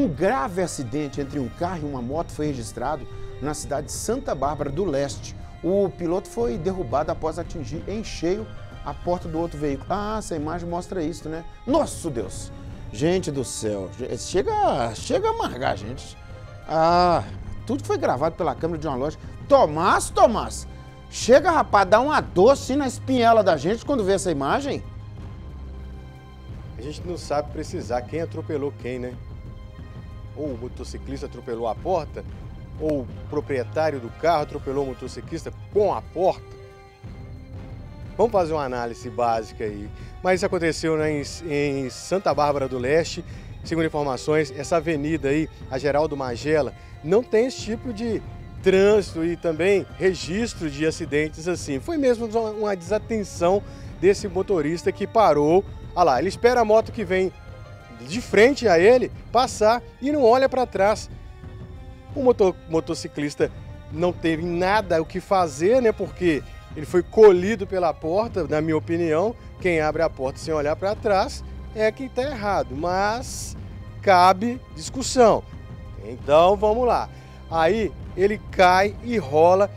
Um grave acidente entre um carro e uma moto foi registrado na cidade de Santa Bárbara do Leste. O piloto foi derrubado após atingir em cheio a porta do outro veículo. Ah, essa imagem mostra isso, né? Nosso Deus! Gente do céu, chega, chega a amargar, gente. Ah, tudo foi gravado pela câmera de uma loja. Tomás, Tomás, chega, rapaz, dá uma dor assim na espinhela da gente quando vê essa imagem. A gente não sabe precisar quem atropelou quem, né? Ou o motociclista atropelou a porta, ou o proprietário do carro atropelou o motociclista com a porta. Vamos fazer uma análise básica aí. Mas isso aconteceu né, em, em Santa Bárbara do Leste. Segundo informações, essa avenida aí, a Geraldo Magela, não tem esse tipo de trânsito e também registro de acidentes assim. Foi mesmo uma desatenção desse motorista que parou. Olha lá, ele espera a moto que vem de frente a ele passar e não olha para trás. O motor, motociclista não teve nada o que fazer, né? Porque ele foi colhido pela porta, na minha opinião. Quem abre a porta sem olhar para trás é quem está errado, mas cabe discussão. Então vamos lá. Aí ele cai e rola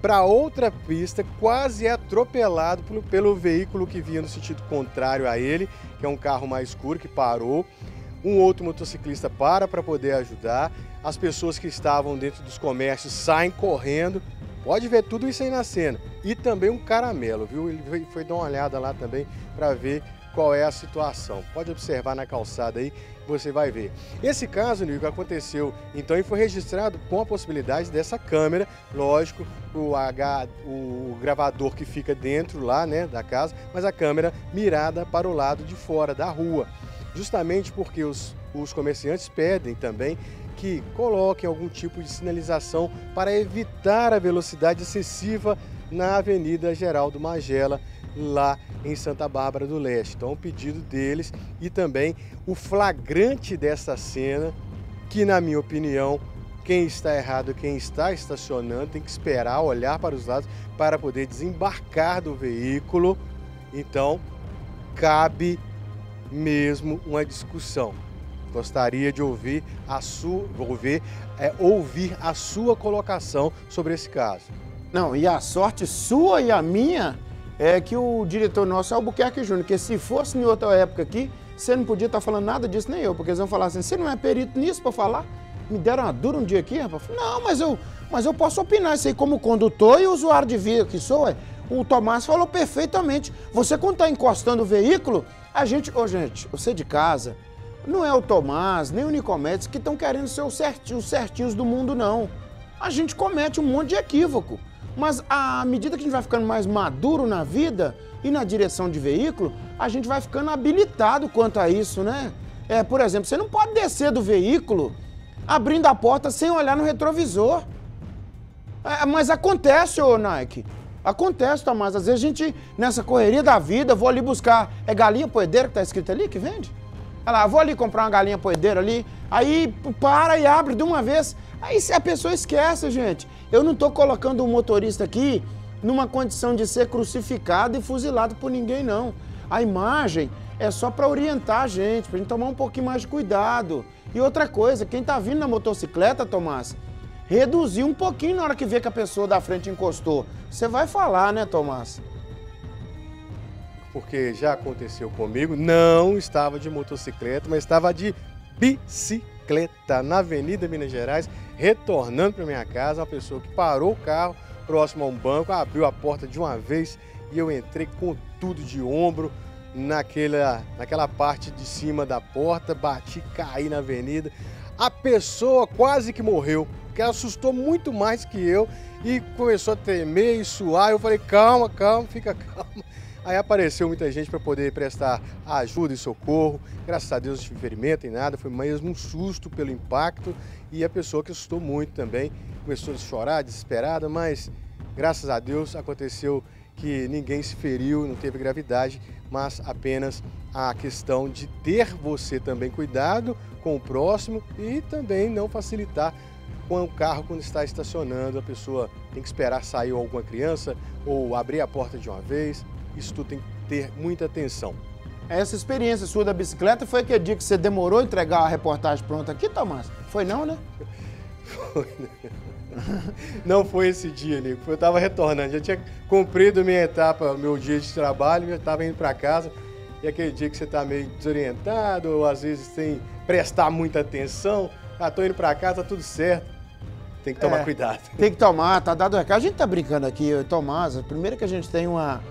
para outra pista, quase é atropelado pelo, pelo veículo que vinha no sentido contrário a ele, que é um carro mais escuro que parou. Um outro motociclista para para poder ajudar. As pessoas que estavam dentro dos comércios saem correndo. Pode ver tudo isso aí na cena. E também um caramelo, viu? Ele foi dar uma olhada lá também para ver qual é a situação. Pode observar na calçada aí, você vai ver. Esse caso, Nico, aconteceu então e foi registrado com a possibilidade dessa câmera, lógico, o, H, o gravador que fica dentro lá, né, da casa, mas a câmera mirada para o lado de fora da rua. Justamente porque os, os comerciantes pedem também que coloquem algum tipo de sinalização para evitar a velocidade excessiva na Avenida Geraldo Magela, lá em Santa Bárbara do Leste. Então, o pedido deles e também o flagrante dessa cena, que na minha opinião, quem está errado, quem está estacionando, tem que esperar, olhar para os lados para poder desembarcar do veículo. Então, cabe mesmo uma discussão. Gostaria de ouvir a sua, ouvir, é, ouvir a sua colocação sobre esse caso. Não, e a sorte sua e a minha é que o diretor nosso é Albuquerque Júnior, que se fosse em outra época aqui, você não podia estar falando nada disso, nem eu, porque eles vão falar assim, você não é perito nisso para falar? Me deram uma dura um dia aqui, rapaz. Não, mas eu, mas eu posso opinar isso aí como condutor e usuário de via que sou, é. O Tomás falou perfeitamente. Você quando está encostando o veículo, a gente, ô oh, gente, você de casa, não é o Tomás, nem o Nicomedes que estão querendo ser os certinhos, os certinhos do mundo, não. A gente comete um monte de equívoco. Mas à medida que a gente vai ficando mais maduro na vida e na direção de veículo, a gente vai ficando habilitado quanto a isso, né? É, por exemplo, você não pode descer do veículo abrindo a porta sem olhar no retrovisor. É, mas acontece, ô Nike. Acontece, Tomás. Às vezes a gente, nessa correria da vida, vou ali buscar. É galinha poedeira que tá escrito ali que vende? Olha lá, vou ali comprar uma galinha poedeira ali. Aí para e abre de uma vez. Aí a pessoa esquece, gente. Eu não estou colocando o motorista aqui numa condição de ser crucificado e fuzilado por ninguém, não. A imagem é só para orientar a gente, para a gente tomar um pouquinho mais de cuidado. E outra coisa, quem está vindo na motocicleta, Tomás, reduzir um pouquinho na hora que vê que a pessoa da frente encostou. Você vai falar, né, Tomás? Porque já aconteceu comigo, não estava de motocicleta, mas estava de bicicleta na Avenida Minas Gerais retornando para minha casa, uma pessoa que parou o carro próximo a um banco, abriu a porta de uma vez e eu entrei com tudo de ombro naquela, naquela parte de cima da porta, bati, caí na avenida. A pessoa quase que morreu, que ela assustou muito mais que eu e começou a tremer e suar. Eu falei, calma, calma, fica calma. Aí apareceu muita gente para poder prestar ajuda e socorro. Graças a Deus não tive ferimento em nada, foi mesmo um susto pelo impacto e a pessoa que assustou muito também. Começou a chorar, desesperada, mas graças a Deus aconteceu que ninguém se feriu, não teve gravidade, mas apenas a questão de ter você também cuidado com o próximo e também não facilitar com o carro quando está estacionando. A pessoa tem que esperar sair alguma criança ou abrir a porta de uma vez. Isso tudo tem que ter muita atenção. Essa experiência sua da bicicleta foi aquele dia que você demorou a entregar a reportagem pronta aqui, Tomás? Foi não, né? Foi, né? Não foi esse dia, Nico. Eu estava retornando. Já tinha cumprido minha etapa, meu dia de trabalho, já estava indo para casa. E aquele dia que você está meio desorientado, ou às vezes sem prestar muita atenção. Ah, tô indo para casa, tá tudo certo. Tem que tomar é, cuidado. Tem que tomar, tá dado o recado. A gente tá brincando aqui, eu e Tomás. Primeiro que a gente tem uma,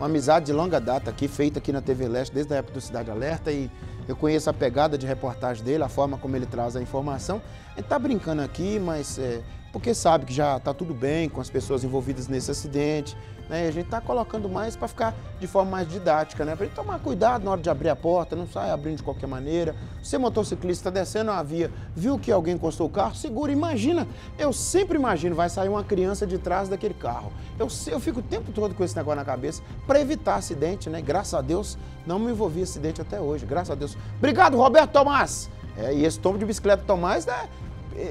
uma amizade de longa data aqui, feita aqui na TV Leste, desde a época do Cidade Alerta. E eu conheço a pegada de reportagem dele, a forma como ele traz a informação. A gente tá brincando aqui, mas é, porque sabe que já está tudo bem com as pessoas envolvidas nesse acidente. Né? A gente está colocando mais para ficar de forma mais didática, né? Para gente tomar cuidado na hora de abrir a porta, não sai abrindo de qualquer maneira. Você motociclista está descendo a via, viu que alguém encostou o carro, segura. Imagina, eu sempre imagino, vai sair uma criança de trás daquele carro. Eu, eu fico o tempo todo com esse negócio na cabeça para evitar acidente, né? Graças a Deus não me envolvi em acidente até hoje, graças a Deus. Obrigado, Roberto Tomás. É, e esse tombo de bicicleta Tomás né,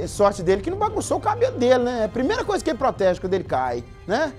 sorte dele que não bagunçou o cabelo dele, né? É a primeira coisa que ele protege quando ele cai, né?